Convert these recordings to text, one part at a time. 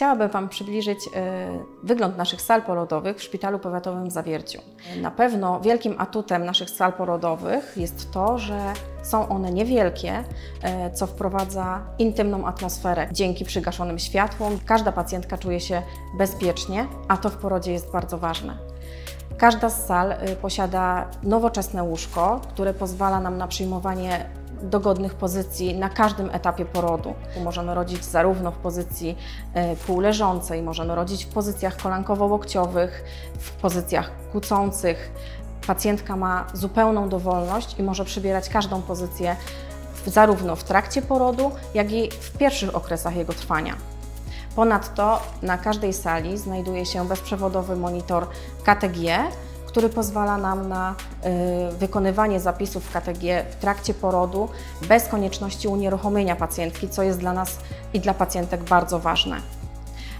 Chciałabym Wam przybliżyć wygląd naszych sal porodowych w Szpitalu Powiatowym w Zawierciu. Na pewno wielkim atutem naszych sal porodowych jest to, że są one niewielkie, co wprowadza intymną atmosferę. Dzięki przygaszonym światłom każda pacjentka czuje się bezpiecznie, a to w porodzie jest bardzo ważne. Każda z sal posiada nowoczesne łóżko, które pozwala nam na przyjmowanie dogodnych pozycji na każdym etapie porodu. Możemy rodzić zarówno w pozycji e, półleżącej, możemy rodzić w pozycjach kolankowo-łokciowych, w pozycjach kłócących. Pacjentka ma zupełną dowolność i może przybierać każdą pozycję zarówno w trakcie porodu, jak i w pierwszych okresach jego trwania. Ponadto na każdej sali znajduje się bezprzewodowy monitor KTG, który pozwala nam na y, wykonywanie zapisów KTG w trakcie porodu bez konieczności unieruchomienia pacjentki, co jest dla nas i dla pacjentek bardzo ważne.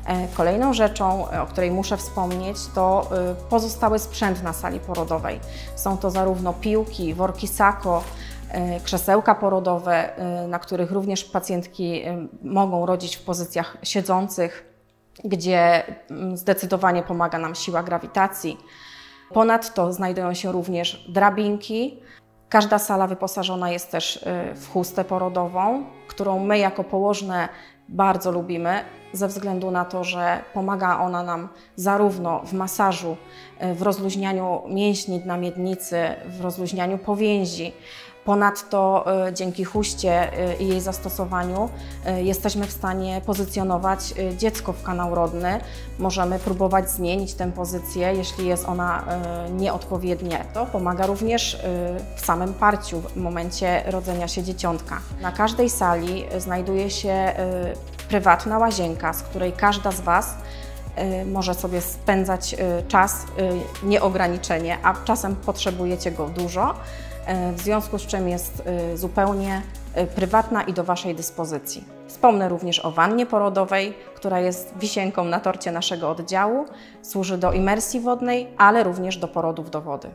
E, kolejną rzeczą, o której muszę wspomnieć, to y, pozostały sprzęt na sali porodowej. Są to zarówno piłki, worki sako, y, krzesełka porodowe, na których również pacjentki mogą rodzić w pozycjach siedzących, gdzie mm, zdecydowanie pomaga nam siła grawitacji. Ponadto znajdują się również drabinki. Każda sala wyposażona jest też y, w chustę porodową, którą my jako położne bardzo lubimy, ze względu na to, że pomaga ona nam zarówno w masażu, y, w rozluźnianiu mięśni dna miednicy, w rozluźnianiu powięzi, Ponadto e, dzięki huście e, i jej zastosowaniu e, jesteśmy w stanie pozycjonować dziecko w kanał rodny. Możemy próbować zmienić tę pozycję, jeśli jest ona nieodpowiednia. To pomaga również w samym parciu, w momencie rodzenia się dzieciątka. Na każdej sali znajduje się prywatna łazienka, z której każda z Was może sobie spędzać czas nieograniczenie, a czasem potrzebujecie go dużo. W związku z czym jest zupełnie prywatna i do Waszej dyspozycji. Wspomnę również o wannie porodowej, która jest wisienką na torcie naszego oddziału. Służy do imersji wodnej, ale również do porodów do wody.